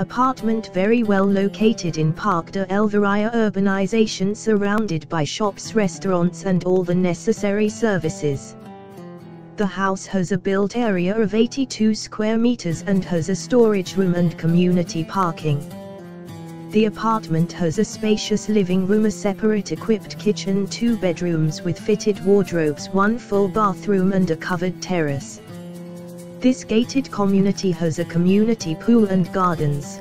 Apartment very well located in Parque de Elviria urbanization surrounded by shops restaurants and all the necessary services. The house has a built area of 82 square meters and has a storage room and community parking. The apartment has a spacious living room a separate equipped kitchen two bedrooms with fitted wardrobes one full bathroom and a covered terrace. This gated community has a community pool and gardens.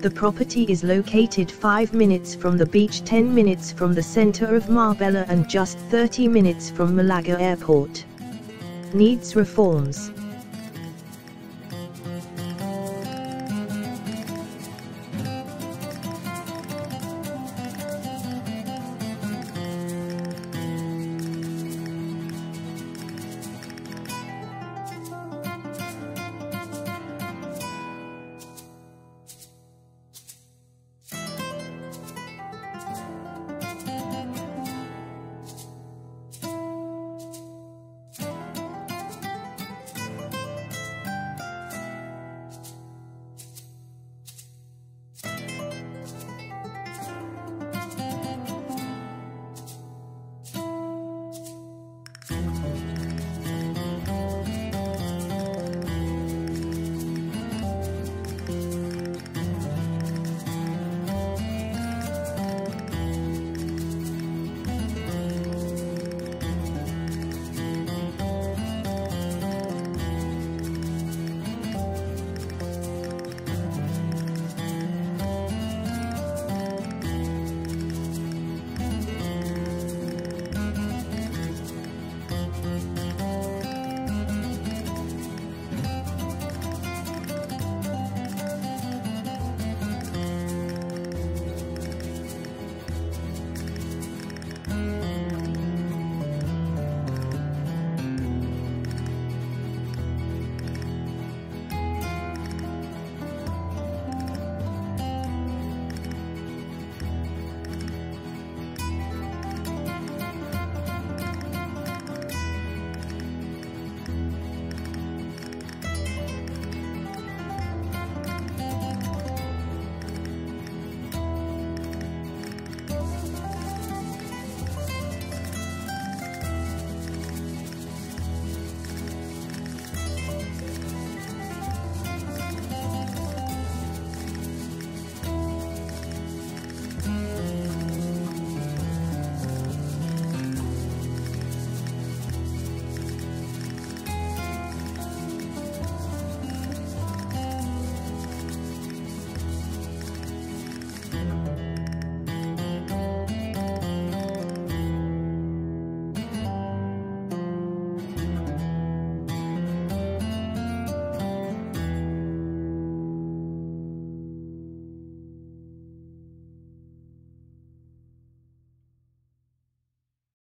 The property is located 5 minutes from the beach 10 minutes from the center of Marbella and just 30 minutes from Malaga Airport. Needs reforms.